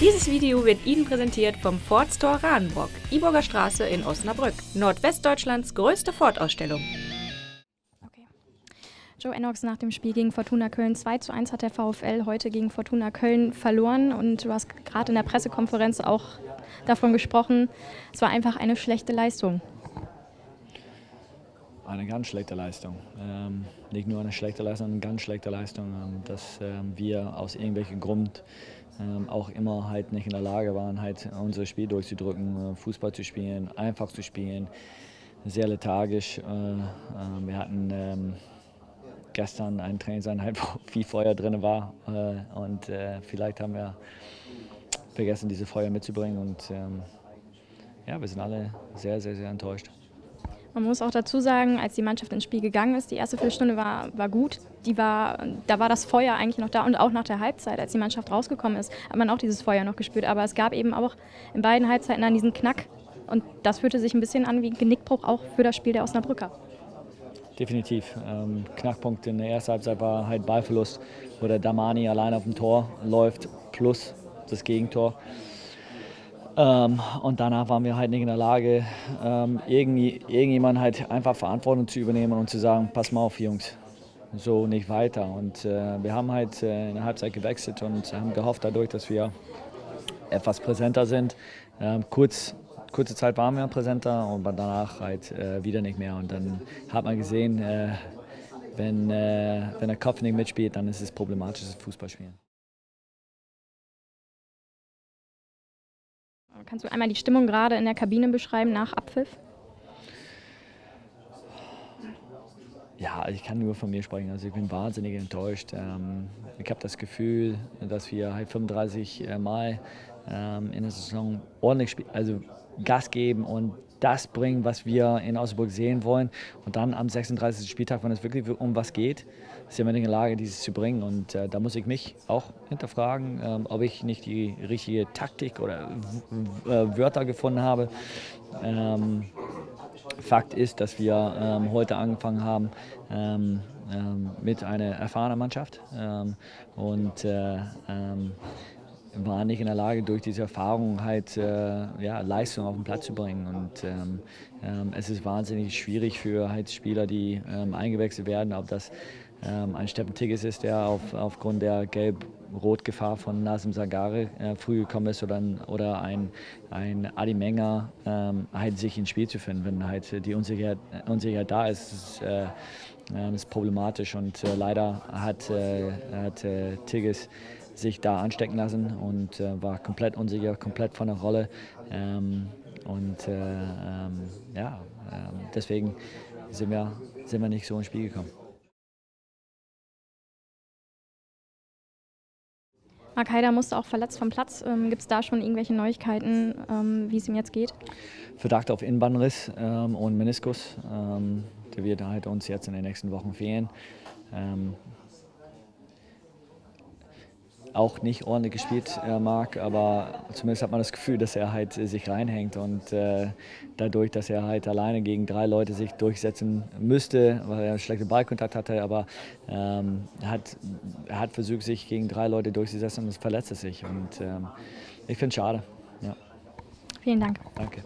Dieses Video wird Ihnen präsentiert vom Ford Store Rahnenburg, Iburger Straße in Osnabrück, Nordwestdeutschlands größte Ford-Ausstellung. Joe Ennox nach dem Spiel gegen Fortuna Köln 2 zu 1 hat der VfL heute gegen Fortuna Köln verloren und du hast gerade in der Pressekonferenz auch davon gesprochen, es war einfach eine schlechte Leistung. Eine ganz schlechte Leistung. Ähm, nicht nur eine schlechte Leistung, eine ganz schlechte Leistung, ähm, dass ähm, wir aus irgendwelchen Grund ähm, auch immer halt nicht in der Lage waren, halt unser Spiel durchzudrücken, äh, Fußball zu spielen, einfach zu spielen, sehr lethargisch. Äh, äh, wir hatten ähm, gestern einen Trainingseinheit, wo viel Feuer drin war äh, und äh, vielleicht haben wir vergessen, diese Feuer mitzubringen und ähm, ja, wir sind alle sehr, sehr, sehr enttäuscht. Man muss auch dazu sagen, als die Mannschaft ins Spiel gegangen ist, die erste Viertelstunde war, war gut. Die war, da war das Feuer eigentlich noch da und auch nach der Halbzeit, als die Mannschaft rausgekommen ist, hat man auch dieses Feuer noch gespürt. Aber es gab eben auch in beiden Halbzeiten dann diesen Knack und das fühlte sich ein bisschen an wie ein Genickbruch auch für das Spiel der Osnabrücker. Definitiv. Ähm, Knackpunkt in der ersten Halbzeit war halt Ballverlust, wo der Damani allein auf dem Tor läuft, plus das Gegentor. Ähm, und danach waren wir halt nicht in der Lage, ähm, irgendwie, irgendjemand halt einfach Verantwortung zu übernehmen und zu sagen, pass mal auf Jungs, so nicht weiter. Und äh, wir haben halt äh, in der Halbzeit gewechselt und haben gehofft dadurch, dass wir etwas präsenter sind. Ähm, kurz, kurze Zeit waren wir präsenter und danach halt äh, wieder nicht mehr. Und dann hat man gesehen, äh, wenn, äh, wenn der Kopf nicht mitspielt, dann ist es problematisches Fußballspielen. Kannst du einmal die Stimmung gerade in der Kabine beschreiben nach Abpfiff? Ja, ich kann nur von mir sprechen. Also ich bin wahnsinnig enttäuscht. Ähm, ich habe das Gefühl, dass wir halt 35 äh, Mal ähm, in der Saison ordentlich also Gas geben und das bringen, was wir in Augsburg sehen wollen. Und dann am 36. Spieltag, wenn es wirklich um was geht, sind wir in der Lage, dieses zu bringen. Und äh, da muss ich mich auch hinterfragen, ähm, ob ich nicht die richtige Taktik oder äh, Wörter gefunden habe. Fakt ist, dass wir ähm, heute angefangen haben ähm, ähm, mit einer erfahrenen Mannschaft ähm, und äh, waren nicht in der Lage, durch diese Erfahrung halt äh, ja, Leistung auf den Platz zu bringen. Und ähm, ähm, es ist wahnsinnig schwierig für halt Spieler, die ähm, eingewechselt werden, ob das ähm, ein Steppen Tigges ist, der auf, aufgrund der Gelb-Rot-Gefahr von Nasim Sagare äh, früh gekommen ist, oder ein, oder ein, ein Adi Menger ähm, halt sich ins Spiel zu finden, wenn halt die Unsicherheit, Unsicherheit da ist. ist äh, ähm, ist problematisch und äh, leider hat, äh, hat äh, Tigges sich da anstecken lassen und äh, war komplett unsicher, komplett von der Rolle. Ähm, und äh, ähm, ja, ähm, deswegen sind wir, sind wir nicht so ins Spiel gekommen. Mark Haider musste auch verletzt vom Platz. Ähm, Gibt es da schon irgendwelche Neuigkeiten, ähm, wie es ihm jetzt geht? Verdacht auf Innenbandriss ähm, und Meniskus. Ähm, der wird halt uns jetzt in den nächsten Wochen fehlen. Auch nicht ordentlich gespielt äh, mag, aber zumindest hat man das Gefühl, dass er halt äh, sich reinhängt und äh, dadurch, dass er halt alleine gegen drei Leute sich durchsetzen müsste, weil er schlechte Ballkontakt hatte, aber ähm, hat, er hat versucht, sich gegen drei Leute durchzusetzen und es verletzt sich und ähm, ich finde es schade. Ja. Vielen Dank. Danke.